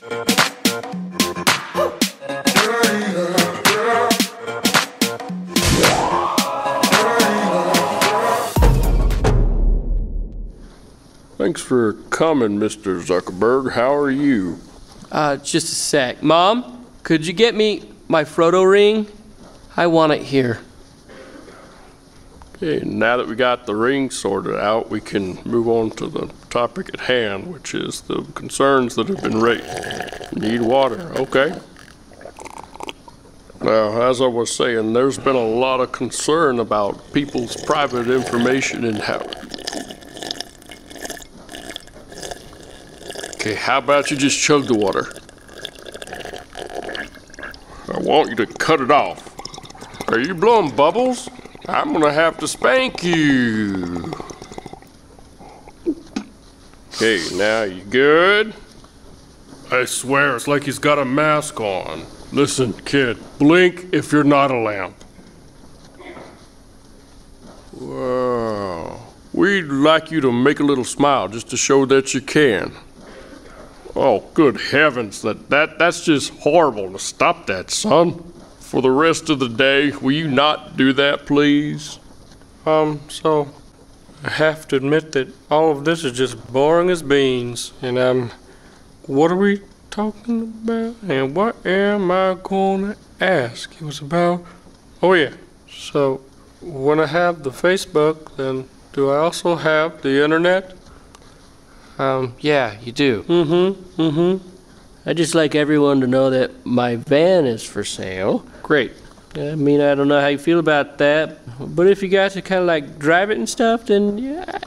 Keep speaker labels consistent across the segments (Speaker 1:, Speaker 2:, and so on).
Speaker 1: Thanks for coming, Mr. Zuckerberg. How are you?
Speaker 2: Uh, just a sec. Mom, could you get me my Frodo ring? I want it here.
Speaker 1: Okay, now that we got the ring sorted out, we can move on to the topic at hand, which is the concerns that have been raised. Need water, okay. Now, as I was saying, there's been a lot of concern about people's private information and how. Okay, how about you just chug the water? I want you to cut it off. Are you blowing bubbles? I'm gonna have to spank you. Okay, now you good? I swear, it's like he's got a mask on. Listen, kid, blink if you're not a lamp. Wow. We'd like you to make a little smile just to show that you can. Oh, good heavens, that, that that's just horrible. Stop that, son. For the rest of the day, will you not do that, please?
Speaker 3: Um, so I have to admit that all of this is just boring as beans. And um, what are we talking about? And what am I going to ask? It was about. Oh yeah. So when I have the Facebook, then do I also have the internet?
Speaker 2: Um, yeah, you do.
Speaker 3: Mm-hmm. Mm-hmm.
Speaker 2: I'd just like everyone to know that my van is for sale.
Speaker 3: Great.
Speaker 2: I mean, I don't know how you feel about that, but if you guys are kind of like drive it and stuff, then yeah,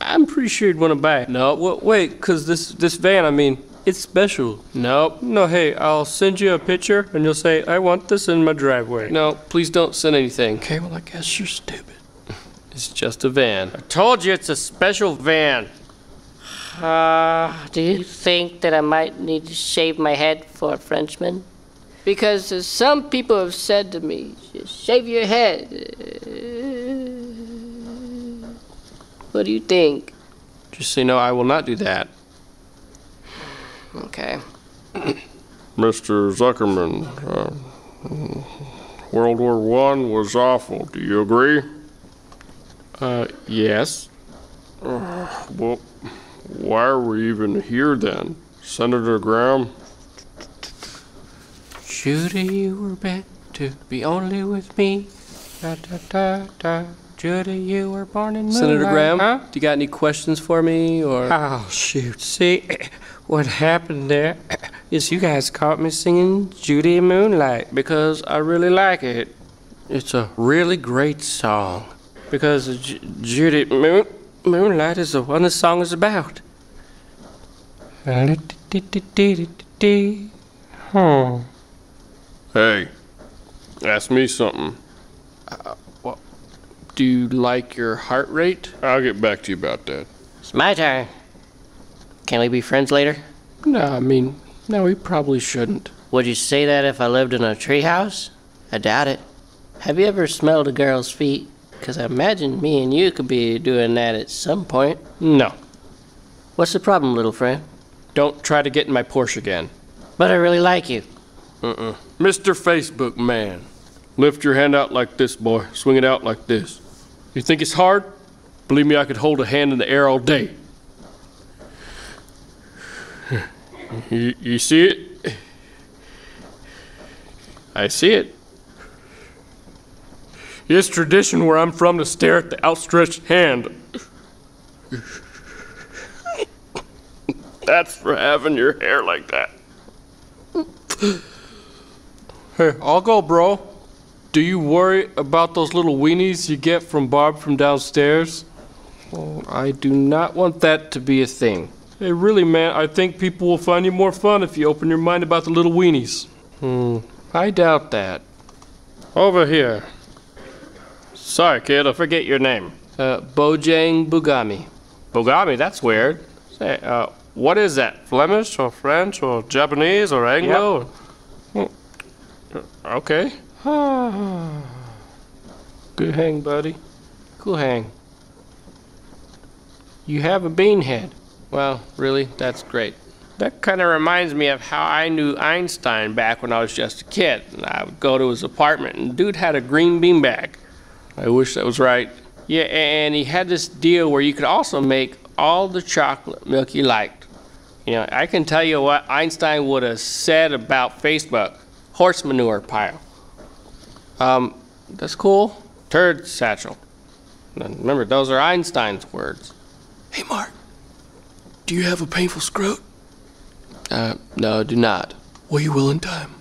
Speaker 2: I'm pretty sure you'd want to buy it.
Speaker 3: No, w- wait, cause this this van, I mean, it's special.
Speaker 2: Nope.
Speaker 3: No, hey, I'll send you a picture, and you'll say, "I want this in my driveway."
Speaker 2: No, please don't send anything.
Speaker 3: Okay, well, I guess you're stupid.
Speaker 2: It's just a van.
Speaker 3: I told you it's a special van.
Speaker 4: Uh, do you think that I might need to shave my head for a Frenchman? Because uh, some people have said to me, shave your head. What do you think?
Speaker 2: Just say, no, I will not do that.
Speaker 4: Okay.
Speaker 1: Mr. Zuckerman, uh, World War One was awful. Do you agree?
Speaker 2: Uh, yes.
Speaker 1: Well, why are we even here then? Senator Graham?
Speaker 2: Judy, you were meant to be only with me. Da, da, da, da. Judy, you were born in Senator
Speaker 3: moonlight.
Speaker 2: Graham,
Speaker 3: Huh?
Speaker 2: do you got any questions for me, or?
Speaker 3: Oh, shoot. See, what happened there is you guys caught me singing Judy Moonlight because I really like it. It's a really great song. Because Ju- Judy Moon- Moonlight is the one the song is about. Hmm.
Speaker 1: Hey, ask me something.
Speaker 2: Do you like your heart rate?
Speaker 1: I'll get back to you about that.
Speaker 4: It's my turn. Can we be friends later?
Speaker 2: No, I mean, no, we probably shouldn't.
Speaker 4: Would you say that if I lived in a treehouse? I doubt it. Have you ever smelled a girl's feet? Because I imagine me and you could be doing that at some point.
Speaker 2: No.
Speaker 4: What's the problem, little friend?
Speaker 2: Don't try to get in my Porsche again.
Speaker 4: But I really like you.
Speaker 1: Uh-uh. Mr. Facebook Man, lift your hand out like this, boy. Swing it out like this.
Speaker 2: You think it's hard? Believe me, I could hold a hand in the air all day.
Speaker 1: You, you see it?
Speaker 2: I see it. It's tradition where I'm from to stare at the outstretched hand.
Speaker 1: That's for having your hair like that.
Speaker 2: Hey, I'll go, bro. Do you worry about those little weenies you get from Barb from downstairs? Well, I do not want that to be a thing. Hey, really, man, I think people will find you more fun if you open your mind about the little weenies. Hmm, I doubt that.
Speaker 1: Over here. Sorry, kid, I forget your name.
Speaker 2: Uh, Bojang Bugami.
Speaker 1: Bogami, that's weird. Say, uh, what is that? Flemish or French or Japanese or Anglo? Or- Okay.
Speaker 2: Good hang, buddy. Cool hang. You have a bean head. Well, really, that's great. That kind of reminds me of how I knew Einstein back when I was just a kid. And I would go to his apartment, and dude had a green beanbag.
Speaker 1: I wish that was right.
Speaker 2: Yeah, and he had this deal where you could also make all the chocolate milk you liked. You know, I can tell you what Einstein would have said about Facebook horse manure pile. Um, that's cool. Turd satchel. And remember, those are Einstein's words.
Speaker 5: Hey, Mark, do you have a painful scrot?
Speaker 2: Uh, no, do not.
Speaker 5: Well, you will in time.